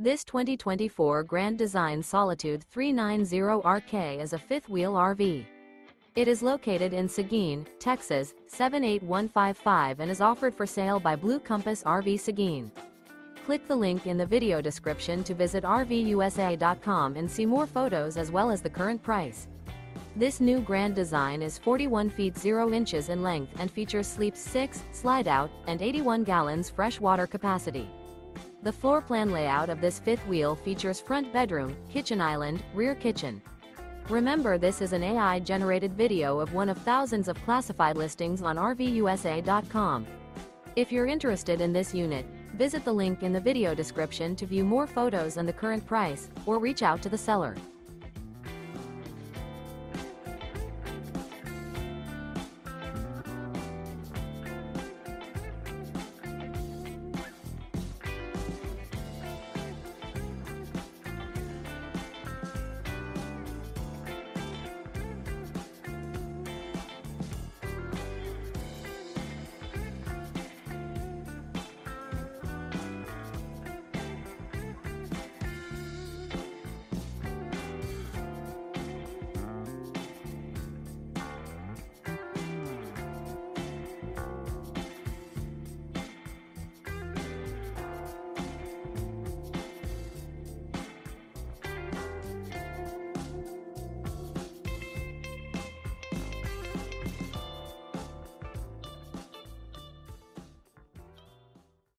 This 2024 Grand Design Solitude 390RK is a fifth-wheel RV. It is located in Seguin, Texas, 78155 and is offered for sale by Blue Compass RV Seguin. Click the link in the video description to visit RVUSA.com and see more photos as well as the current price. This new Grand Design is 41 feet 0 inches in length and features sleep 6, slide out, and 81 gallons fresh water capacity. The floor plan layout of this fifth wheel features front bedroom, kitchen island, rear kitchen. Remember this is an AI-generated video of one of thousands of classified listings on RVUSA.com. If you're interested in this unit, visit the link in the video description to view more photos and the current price, or reach out to the seller.